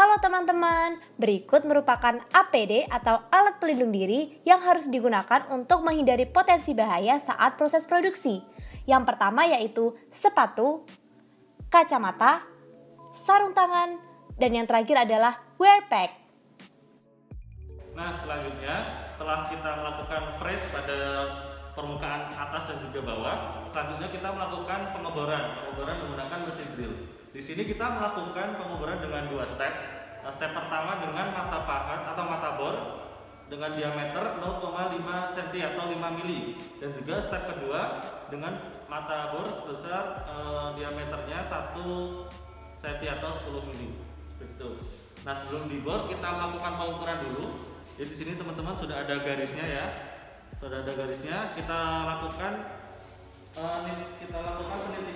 Halo teman-teman, berikut merupakan APD atau alat pelindung diri yang harus digunakan untuk menghindari potensi bahaya saat proses produksi. Yang pertama yaitu sepatu, kacamata, sarung tangan, dan yang terakhir adalah wear pack. Nah, selanjutnya setelah kita melakukan fresh pada permukaan atas dan juga bawah, selanjutnya kita melakukan pengeboran, pengeboran menggunakan mesin drill. Di sini kita melakukan pengeboran dengan dua step. Nah, step pertama dengan mata pahat atau mata bor dengan diameter 0,5 cm atau 5 mili dan juga step kedua dengan mata bor sebesar e, diameternya 1 cm atau 10 mili. Begitu. Nah, sebelum dibor kita melakukan pengukuran dulu. Jadi di sini teman-teman sudah ada garisnya ya. Sudah ada garisnya. Kita lakukan e, kita lakukan penitikan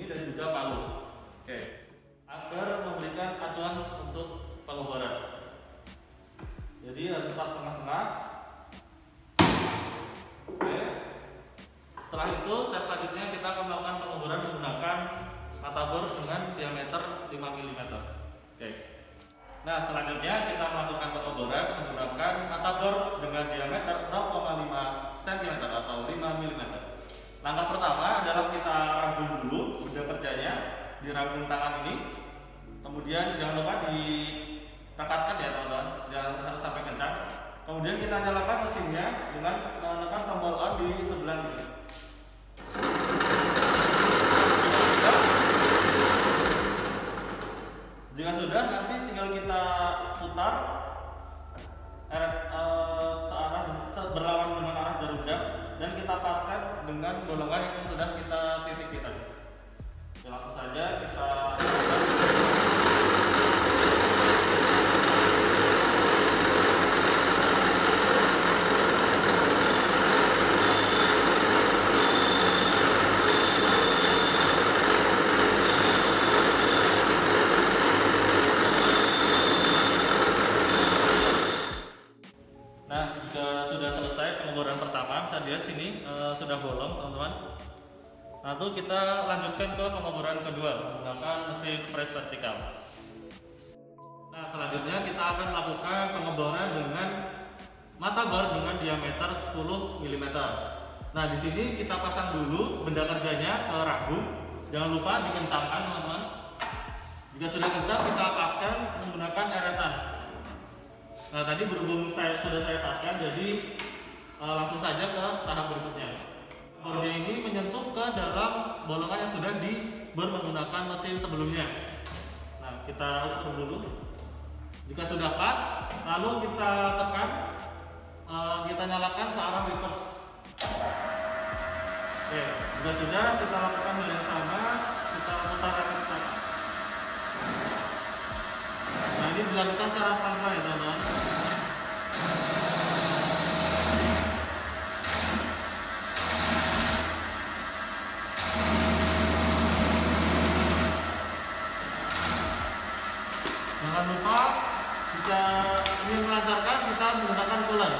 ini dan juga palu. Oke. Agar memberikan acuan untuk pengobaran. Jadi harus pas tengah-tengah. Oke. Setelah itu step selanjutnya kita akan melakukan pengobaran menggunakan mata bor dengan diameter 5 mm. Oke. Nah, selanjutnya kita melakukan pengoboran menggunakan mata bor dengan diameter 0,5 cm atau 5 mm. Langkah pertama adalah kita rangkum dulu benda kerjanya di rangkum tangan ini. Kemudian jangan lupa direkatkan ya teman-teman, jangan harus sampai kencang. Kemudian kita nyalakan mesinnya dengan menekan tombol on di sebelah ini. Jika sudah, nanti tinggal kita putar eh, searah berlawan dengan arah jarum jam dan kita paskan dengan golongan yang sudah kita titik tadi. Langsung saja kita bisa dilihat sini uh, sudah bolong teman-teman lalu kita lanjutkan ke pengoboran kedua menggunakan mesin press vertikal. Nah selanjutnya kita akan melakukan pengeboran dengan mata bor dengan diameter 10 mm nah di sini kita pasang dulu benda kerjanya ke ragu jangan lupa dikencangkan teman-teman. Jika sudah kencang kita paskan menggunakan eretan. Nah tadi berhubung saya sudah saya paskan jadi uh, langsung saja ke tahap berikutnya. Bornya ini menyentuh ke dalam bolongan yang sudah diber menggunakan mesin sebelumnya. Nah, kita ukur dulu. Jika sudah pas, lalu kita tekan, uh, kita nyalakan ke arah reverse. Oke, jika sudah kita lakukan hal yang sama, kita putar kita. Nah, ini dilakukan secara pelan-pelan ya teman-teman. Jika ingin melancarkan kita menggunakan cooler.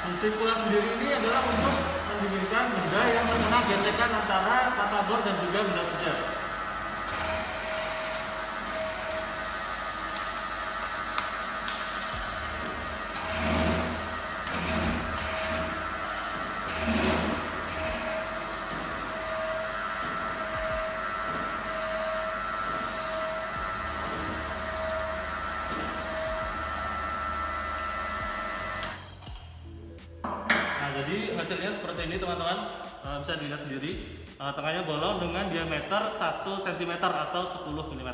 Fungsi cooler sendiri ini adalah untuk mendinginkan benda yang terkena gesekan antara kata bor dan juga benda kerja. Hasilnya seperti ini teman-teman. Uh, bisa dilihat sendiri. Uh, tengahnya bolong dengan diameter 1 cm atau 10 mm